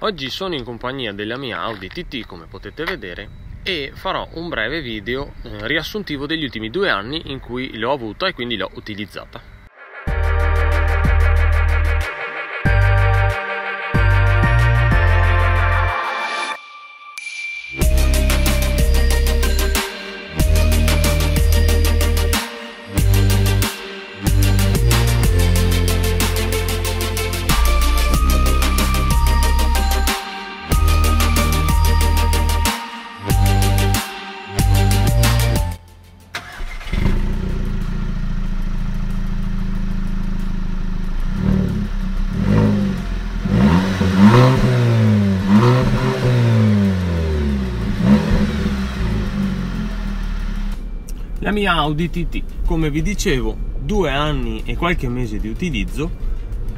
Oggi sono in compagnia della mia Audi TT come potete vedere e farò un breve video eh, riassuntivo degli ultimi due anni in cui l'ho avuta e quindi l'ho utilizzata. Mia Audi TT, come vi dicevo, due anni e qualche mese di utilizzo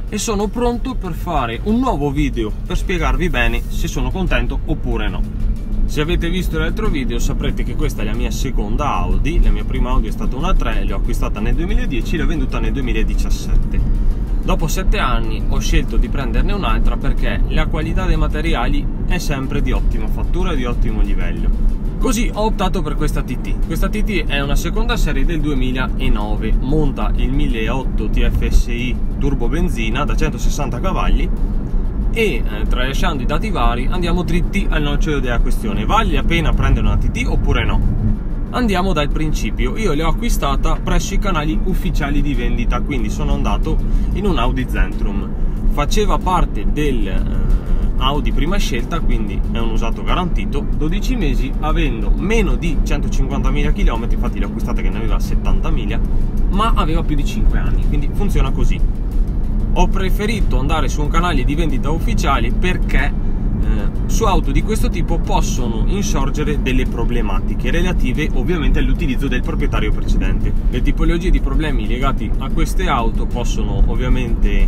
e sono pronto per fare un nuovo video per spiegarvi bene se sono contento oppure no. Se avete visto l'altro video saprete che questa è la mia seconda Audi, la mia prima Audi è stata una 3, l'ho acquistata nel 2010 e l'ho venduta nel 2017. Dopo 7 anni ho scelto di prenderne un'altra perché la qualità dei materiali è sempre di ottima fattura e di ottimo livello Così ho optato per questa TT. Questa TT è una seconda serie del 2009, monta il 1008 TFSI turbo benzina da 160 cavalli e eh, tralasciando i dati vari andiamo dritti al nocciolo della questione. Vale la pena prendere una TT oppure no? Andiamo dal principio, io l'ho acquistata presso i canali ufficiali di vendita, quindi sono andato in un Audi Zentrum. Faceva parte del... Eh, Audi prima scelta, quindi è un usato garantito, 12 mesi avendo meno di 150.000 km, infatti l'ho acquistata che ne aveva 70.000, ma aveva più di 5 anni, quindi funziona così. Ho preferito andare su un canale di vendita ufficiale perché eh, su auto di questo tipo possono insorgere delle problematiche relative ovviamente all'utilizzo del proprietario precedente. Le tipologie di problemi legati a queste auto possono ovviamente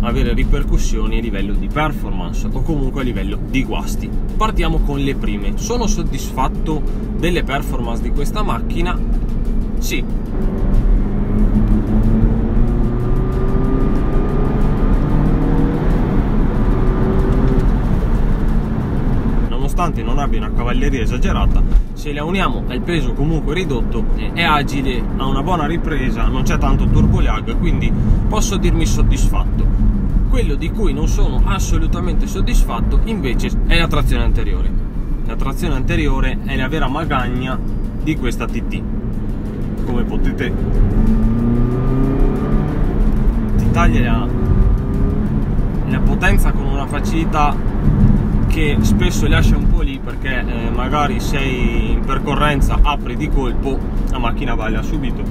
avere ripercussioni a livello di performance o comunque a livello di guasti. Partiamo con le prime. Sono soddisfatto delle performance di questa macchina? Sì. Nonostante non abbia una cavalleria esagerata, se la uniamo al peso comunque ridotto, è agile, ha una buona ripresa, non c'è tanto turbo lag, quindi posso dirmi soddisfatto. Quello di cui non sono assolutamente soddisfatto invece è la trazione anteriore. La trazione anteriore è la vera magagna di questa TT. Come potete ti taglia la, la potenza con una facilità che spesso lascia un po' lì perché eh, magari sei in percorrenza, apri di colpo, la macchina balla subito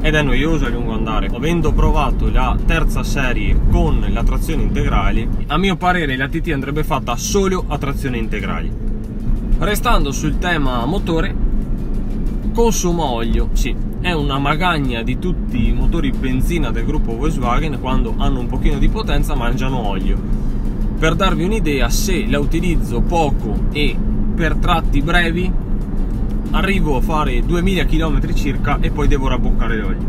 ed è noioso a lungo andare. Avendo provato la terza serie con la trazione integrale, a mio parere la TT andrebbe fatta solo a trazione integrale. Restando sul tema motore, consumo olio, sì, è una magagna di tutti i motori benzina del gruppo Volkswagen quando hanno un pochino di potenza mangiano olio. Per darvi un'idea, se la utilizzo poco e per tratti brevi arrivo a fare 2000 km circa e poi devo rabboccare l'olio.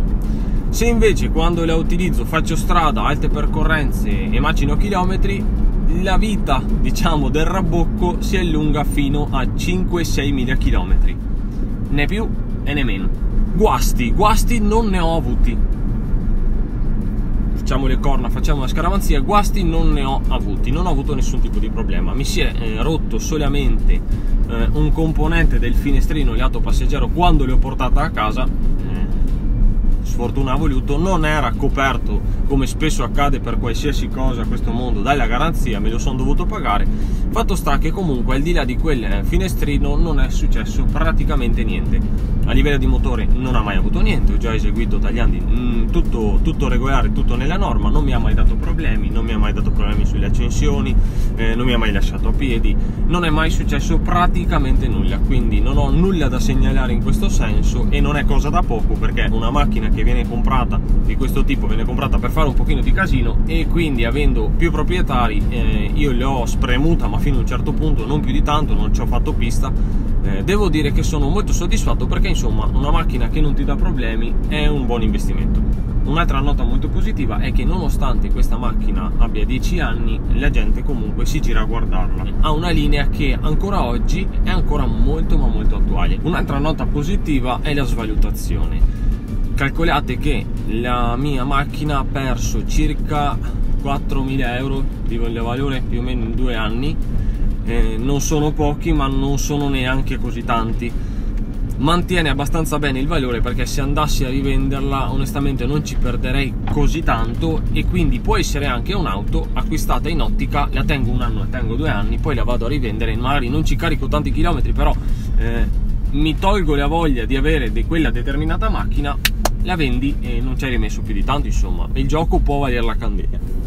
Se invece quando la utilizzo faccio strada, alte percorrenze e macino chilometri, la vita diciamo del rabbocco si allunga fino a 5-6 mila km, né più e né meno. Guasti, guasti non ne ho avuti. Facciamo le corna, facciamo una scaramanzia, guasti non ne ho avuti, non ho avuto nessun tipo di problema. Mi si è eh, rotto solamente eh, un componente del finestrino lato passeggero quando le ho portate a casa sfortuna ha voluto non era coperto come spesso accade per qualsiasi cosa a questo mondo dalla garanzia me lo sono dovuto pagare. Fatto sta che comunque al di là di quel finestrino non è successo praticamente niente. A livello di motore non ha mai avuto niente ho già eseguito tagliandi mm, tutto, tutto, regolare tutto nella norma non mi ha mai dato problemi non mi ha mai dato problemi sulle accensioni eh, non mi ha mai lasciato a piedi non è mai successo praticamente nulla. Quindi non ho nulla da segnalare in questo senso e non è cosa da poco perché una macchina che viene comprata di questo tipo viene comprata per fare un pochino di casino e quindi avendo più proprietari eh, io le ho spremuta ma fino a un certo punto non più di tanto non ci ho fatto pista eh, devo dire che sono molto soddisfatto perché insomma una macchina che non ti dà problemi è un buon investimento Un'altra nota molto positiva è che nonostante questa macchina abbia 10 anni, la gente comunque si gira a guardarla. Ha una linea che ancora oggi è ancora molto ma molto attuale. Un'altra nota positiva è la svalutazione. Calcolate che la mia macchina ha perso circa 4.000 euro di valore più o meno in due anni. Eh, non sono pochi ma non sono neanche così tanti. Mantiene abbastanza bene il valore perché se andassi a rivenderla onestamente non ci perderei così tanto e quindi può essere anche un'auto acquistata in ottica. La tengo un anno, la tengo due anni poi la vado a rivendere. Magari non ci carico tanti chilometri però eh, mi tolgo la voglia di avere di quella determinata macchina la vendi e non ci hai rimesso più di tanto insomma. Il gioco può valere la candela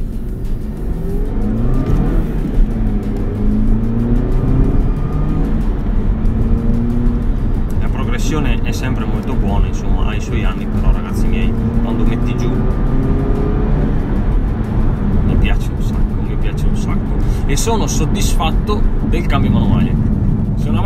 pressione è sempre molto buona, insomma, ha i suoi anni, però ragazzi miei, quando metti giù mi piace un sacco, mi piace un sacco. E sono soddisfatto del cambio manuale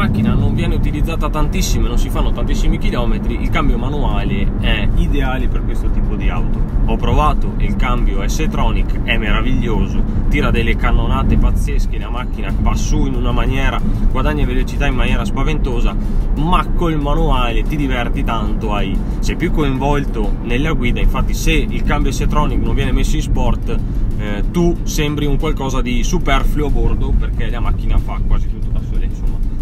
macchina non viene utilizzata tantissimo e non si fanno tantissimi chilometri, il cambio manuale è ideale per questo tipo di auto. Ho provato il cambio S-Tronic, è meraviglioso, tira delle cannonate pazzesche, la macchina va su in una maniera, guadagna velocità in maniera spaventosa, ma col manuale ti diverti tanto, hai, sei più coinvolto nella guida, infatti se il cambio S-Tronic non viene messo in sport, eh, tu sembri un qualcosa di superfluo a bordo perché la macchina fa quasi tutto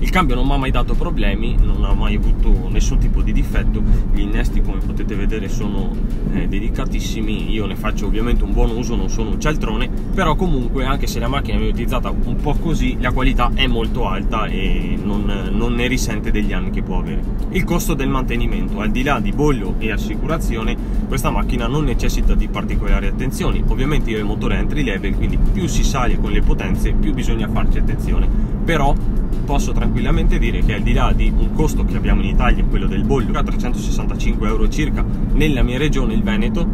il cambio non mi ha mai dato problemi non ha mai avuto nessun tipo di difetto. Gli innesti come potete vedere sono eh, dedicatissimi. Io ne faccio ovviamente un buon uso non sono un cialtrone però comunque anche se la macchina viene utilizzata un po' così la qualità è molto alta e non, non ne risente degli anni che può avere. Il costo del mantenimento al di là di bollo e assicurazione questa macchina non necessita di particolari attenzioni. Ovviamente io il motore entry level quindi più si sale con le potenze più bisogna farci attenzione però posso tranquillamente dire che al di là di un costo che abbiamo in Italia, quello del bollo, a 365 euro circa nella mia regione, il Veneto,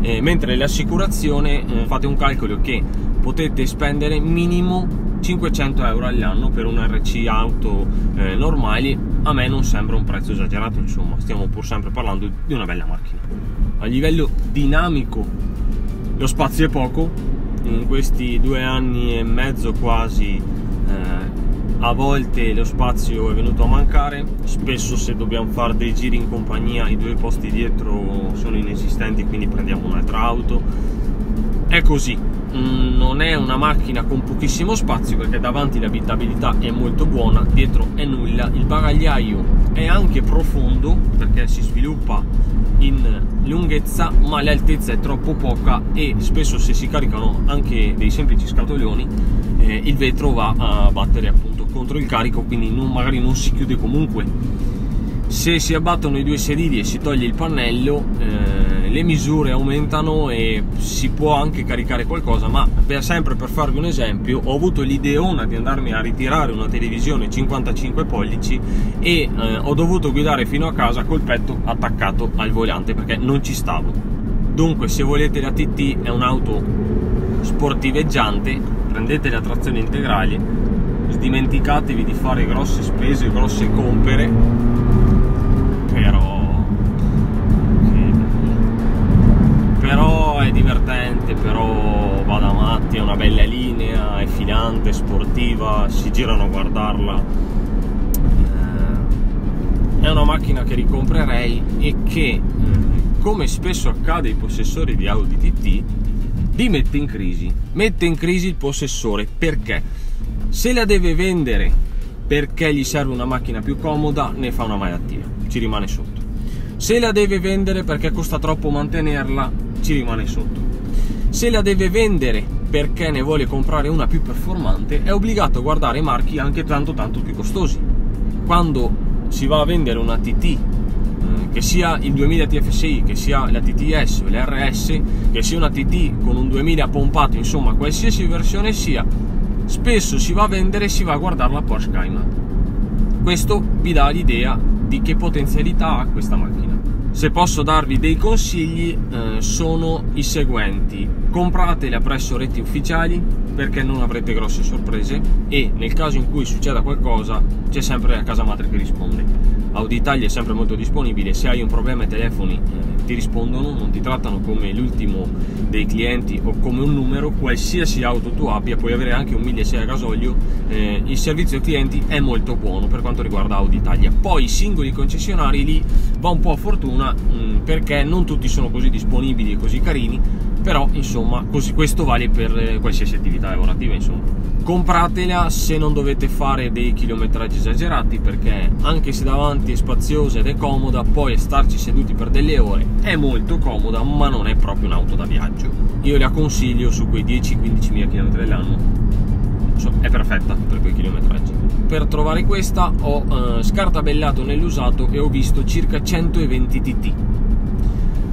eh, mentre l'assicurazione, eh, fate un calcolo che potete spendere minimo 500 euro all'anno per un RC auto eh, normali, a me non sembra un prezzo esagerato, insomma, stiamo pur sempre parlando di una bella macchina. A livello dinamico lo spazio è poco, in questi due anni e mezzo quasi eh, a volte lo spazio è venuto a mancare, spesso se dobbiamo fare dei giri in compagnia i due posti dietro sono inesistenti quindi prendiamo un'altra auto. È così, mm, non è una macchina con pochissimo spazio perché davanti l'abitabilità è molto buona, dietro è nulla, il bagagliaio è anche profondo perché si sviluppa in lunghezza ma l'altezza è troppo poca e spesso se si caricano anche dei semplici scatoloni eh, il vetro va a battere appunto contro il carico quindi non, magari non si chiude comunque. Se si abbattono i due sedili e si toglie il pannello eh, le misure aumentano e si può anche caricare qualcosa ma per sempre per farvi un esempio ho avuto l'ideona di andarmi a ritirare una televisione 55 pollici e eh, ho dovuto guidare fino a casa col petto attaccato al volante perché non ci stavo. Dunque se volete la TT è un'auto sportiveggiante prendete le trazioni integrali dimenticatevi di fare grosse spese, grosse compere, però, matti, è una bella linea, è filante, sportiva, si girano a guardarla. Eh, è una macchina che ricomprerei e che, eh, come spesso accade ai possessori di Audi TT, li mette in crisi. Mette in crisi il possessore perché? Se la deve vendere perché gli serve una macchina più comoda, ne fa una malattia, ci rimane sotto. Se la deve vendere perché costa troppo mantenerla, ci rimane sotto. Se la deve vendere perché ne vuole comprare una più performante, è obbligato a guardare marchi anche tanto tanto più costosi. Quando si va a vendere una TT eh, che sia il 2000 TFSI, che sia la TTS o l'RS, che sia una TT con un 2000 pompato, insomma qualsiasi versione sia, spesso si va a vendere e si va a guardare la Porsche Cayman. Questo vi dà l'idea di che potenzialità ha questa macchina. Se posso darvi dei consigli eh, sono i seguenti. Compratele presso reti ufficiali perché non avrete grosse sorprese e nel caso in cui succeda qualcosa c'è sempre la casa madre che risponde Audi Italia è sempre molto disponibile, se hai un problema ai telefoni eh, ti rispondono, non ti trattano come l'ultimo dei clienti o come un numero, qualsiasi auto tu abbia, puoi avere anche un 1600 a gasolio, eh, il servizio clienti è molto buono per quanto riguarda Audi Italia. Poi i singoli concessionari lì va un po' a fortuna mh, mm, perché non tutti sono così disponibili e così carini, però insomma così, questo vale per eh, qualsiasi attività lavorativa insomma compratela se non dovete fare dei chilometraggi esagerati perché anche se davanti è spaziosa ed è comoda poi starci seduti per delle ore è molto comoda ma non è proprio un'auto da viaggio. Io la consiglio su quei 10-15 mila km all'anno è perfetta per quei chilometraggi. Per trovare questa ho eh, scartabellato nell'usato e ho visto circa 120 TT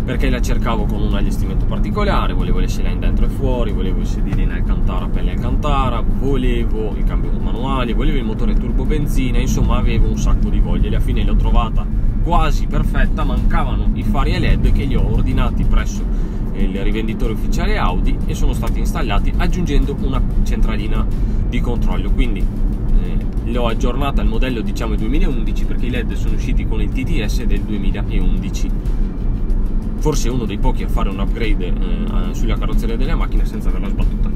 perché la cercavo con un allestimento particolare, volevo le sedili dentro e fuori, volevo i sedili in Alcantara, pelle Alcantara, volevo il cambio manuale, volevo il motore turbo benzina, insomma avevo un sacco di voglie, alla fine l'ho trovata quasi perfetta, mancavano i fari a LED che li ho ordinati presso il rivenditore ufficiale Audi e sono stati installati aggiungendo una centralina di controllo, quindi eh, l'ho aggiornata al modello diciamo 2011 perché i LED sono usciti con il TTS del 2011 forse uno dei pochi a fare un upgrade eh, sulla carrozzeria della macchina senza averla sbattuta.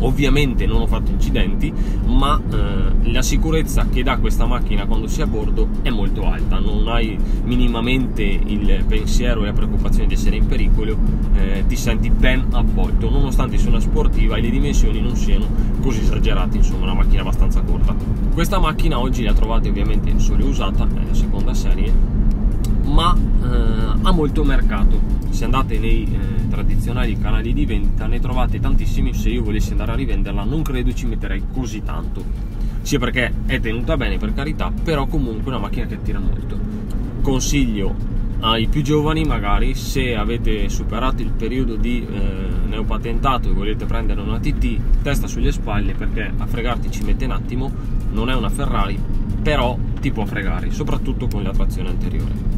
Ovviamente non ho fatto incidenti, ma eh, la sicurezza che dà questa macchina quando si è a bordo è molto alta, non hai minimamente il pensiero e la preoccupazione di essere in pericolo, eh, ti senti ben avvolto, nonostante sia una sportiva e le dimensioni non siano così esagerate, insomma una macchina abbastanza corta. Questa macchina oggi la trovate ovviamente solo usata, è la seconda serie, ma eh, ha molto mercato. Se andate nei eh, tradizionali canali di vendita ne trovate tantissimi, se io volessi andare a rivenderla non credo ci metterei così tanto, sia perché è tenuta bene per carità, però comunque è una macchina che attira molto. Consiglio ai più giovani magari se avete superato il periodo di eh, neopatentato e volete prendere una TT testa sulle spalle perché a fregarti ci mette un attimo non è una Ferrari però ti può fregare soprattutto con la trazione anteriore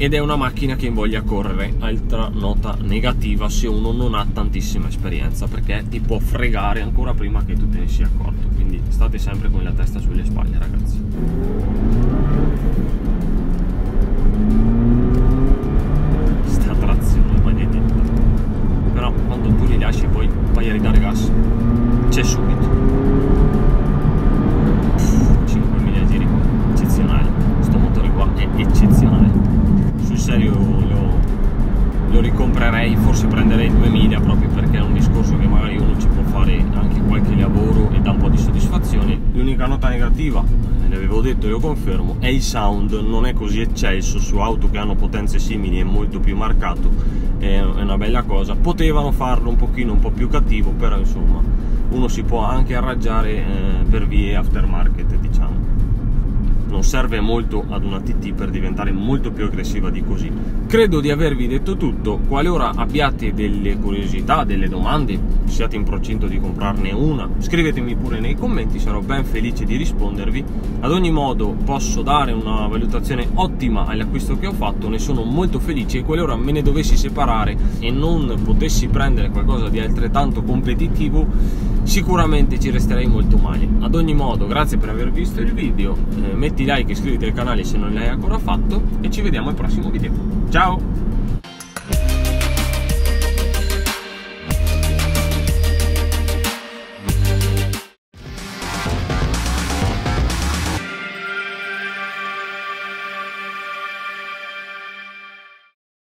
ed è una macchina che invoglia correre, altra nota negativa se uno non ha tantissima esperienza perché ti può fregare ancora prima che tu te ne sia accorto, quindi state sempre con la testa sulle spalle ragazzi. Però quando tu li lasci poi vai a ridare gas, c'è subito. Ricomprerei, forse prenderei 2000 proprio perché è un discorso che magari uno ci può fare anche qualche lavoro e dà un po' di soddisfazione. L'unica nota negativa, eh, l'avevo detto e lo confermo, è il sound, non è così eccesso su auto che hanno potenze simili, è molto più marcato, è una bella cosa. Potevano farlo un pochino un po' più cattivo, però insomma uno si può anche arrangiare eh, per vie aftermarket diciamo non serve molto ad una TT per diventare molto più aggressiva di così. Credo di avervi detto tutto, qualora abbiate delle curiosità, delle domande, siate in procinto di comprarne una, scrivetemi pure nei commenti, sarò ben felice di rispondervi. Ad ogni modo posso dare una valutazione ottima all'acquisto che ho fatto, ne sono molto felice e qualora me ne dovessi separare e non potessi prendere qualcosa di altrettanto competitivo, sicuramente ci resterei molto male. Ad ogni modo, grazie per aver visto il video, eh, metti like iscriviti al canale se non l'hai ancora fatto e ci vediamo al prossimo video. Ciao!